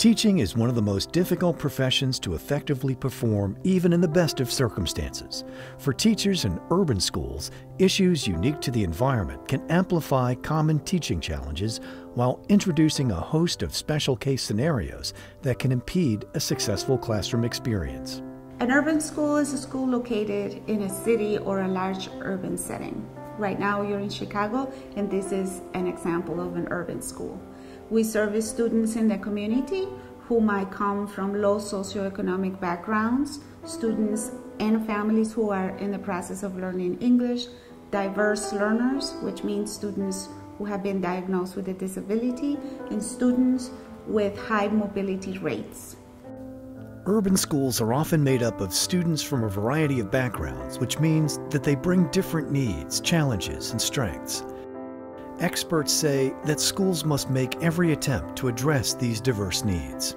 Teaching is one of the most difficult professions to effectively perform even in the best of circumstances. For teachers in urban schools, issues unique to the environment can amplify common teaching challenges while introducing a host of special case scenarios that can impede a successful classroom experience. An urban school is a school located in a city or a large urban setting. Right now you're in Chicago and this is an example of an urban school. We service students in the community who might come from low socioeconomic backgrounds, students and families who are in the process of learning English, diverse learners, which means students who have been diagnosed with a disability, and students with high mobility rates. Urban schools are often made up of students from a variety of backgrounds, which means that they bring different needs, challenges, and strengths. Experts say that schools must make every attempt to address these diverse needs.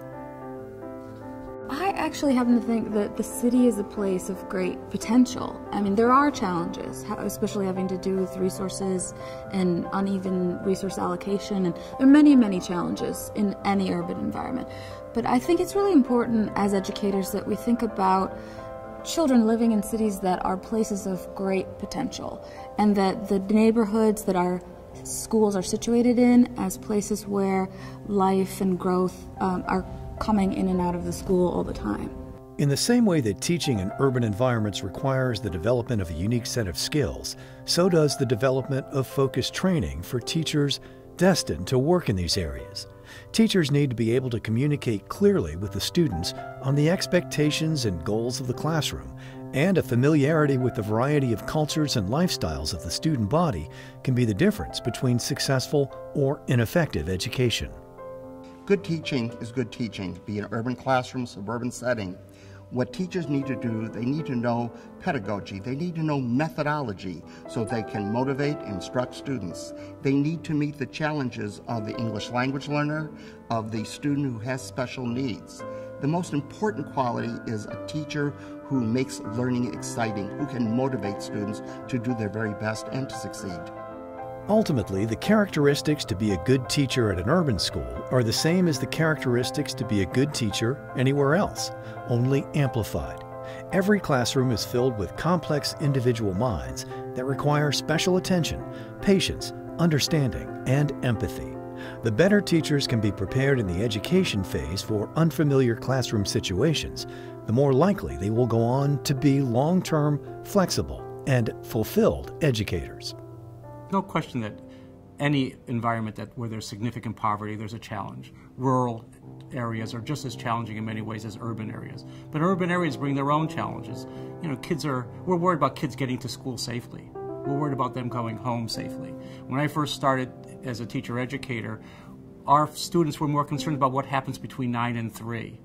I actually happen to think that the city is a place of great potential. I mean, there are challenges, especially having to do with resources and uneven resource allocation, and there are many, many challenges in any urban environment. But I think it's really important as educators that we think about children living in cities that are places of great potential, and that the neighborhoods that are schools are situated in as places where life and growth um, are coming in and out of the school all the time. In the same way that teaching in urban environments requires the development of a unique set of skills, so does the development of focused training for teachers destined to work in these areas. Teachers need to be able to communicate clearly with the students on the expectations and goals of the classroom and a familiarity with the variety of cultures and lifestyles of the student body can be the difference between successful or ineffective education. Good teaching is good teaching, be it an urban classroom, suburban setting. What teachers need to do, they need to know pedagogy, they need to know methodology so they can motivate and instruct students. They need to meet the challenges of the English language learner, of the student who has special needs. The most important quality is a teacher who makes learning exciting, who can motivate students to do their very best and to succeed. Ultimately, the characteristics to be a good teacher at an urban school are the same as the characteristics to be a good teacher anywhere else, only amplified. Every classroom is filled with complex individual minds that require special attention, patience, understanding, and empathy. The better teachers can be prepared in the education phase for unfamiliar classroom situations, the more likely they will go on to be long term, flexible, and fulfilled educators. No question that any environment that where there's significant poverty, there's a challenge. Rural areas are just as challenging in many ways as urban areas. But urban areas bring their own challenges. You know, kids are, we're worried about kids getting to school safely. We're worried about them going home safely. When I first started as a teacher educator, our students were more concerned about what happens between 9 and 3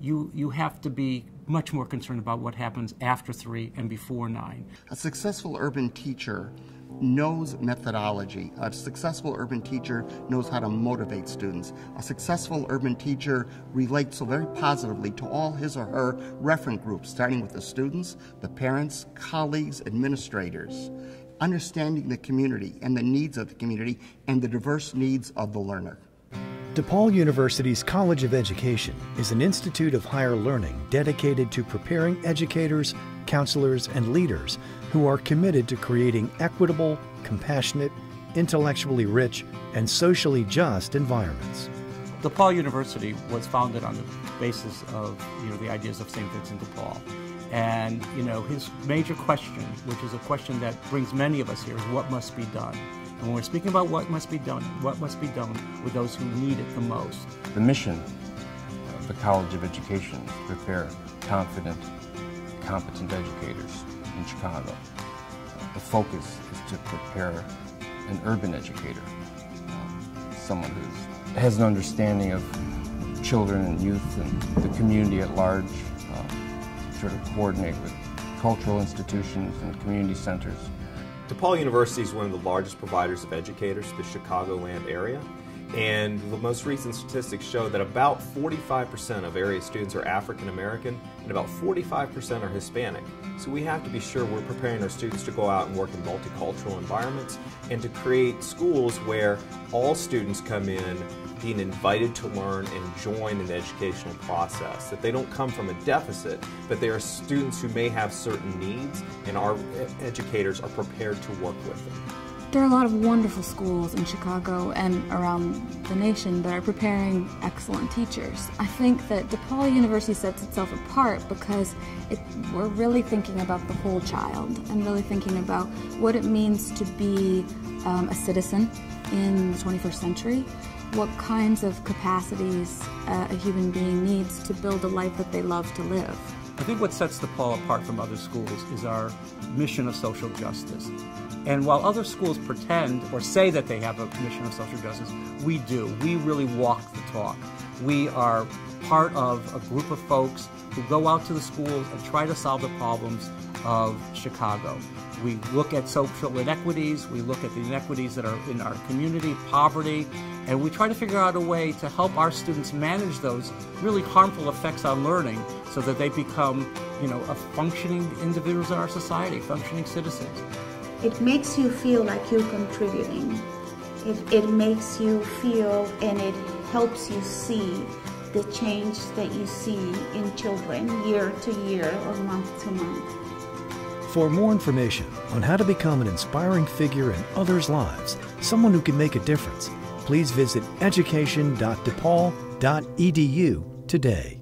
you, you have to be much more concerned about what happens after three and before nine. A successful urban teacher knows methodology. A successful urban teacher knows how to motivate students. A successful urban teacher relates so very positively to all his or her referent groups, starting with the students, the parents, colleagues, administrators. Understanding the community and the needs of the community and the diverse needs of the learner. DePaul University's College of Education is an institute of higher learning dedicated to preparing educators, counselors, and leaders who are committed to creating equitable, compassionate, intellectually rich, and socially just environments. DePaul University was founded on the basis of you know the ideas of St. Vincent de Paul. And you know his major question, which is a question that brings many of us here, is what must be done. And when we're speaking about what must be done, what must be done with those who need it the most. The mission of the College of Education is to prepare confident, competent educators in Chicago. The focus is to prepare an urban educator, um, someone who has an understanding of children and youth and the community at large, um, sort of coordinate with cultural institutions and community centers DePaul University is one of the largest providers of educators to the Chicagoland area. And the most recent statistics show that about 45% of area students are African American and about 45% are Hispanic. So we have to be sure we're preparing our students to go out and work in multicultural environments and to create schools where all students come in being invited to learn and join an educational process. That they don't come from a deficit, but they are students who may have certain needs, and our educators are prepared to work with them. There are a lot of wonderful schools in Chicago and around the nation that are preparing excellent teachers. I think that DePaul University sets itself apart because it, we're really thinking about the whole child and really thinking about what it means to be um, a citizen in the 21st century, what kinds of capacities uh, a human being needs to build a life that they love to live. I think what sets DePaul apart from other schools is our mission of social justice. And while other schools pretend or say that they have a mission of social justice, we do. We really walk the talk. We are part of a group of folks who go out to the schools and try to solve the problems of Chicago. We look at social inequities, we look at the inequities that are in our community, poverty, and we try to figure out a way to help our students manage those really harmful effects on learning so that they become, you know, a functioning individuals in our society, functioning citizens. It makes you feel like you're contributing. It, it makes you feel and it helps you see the change that you see in children year to year or month to month. For more information on how to become an inspiring figure in others' lives, someone who can make a difference, please visit education.depaul.edu today.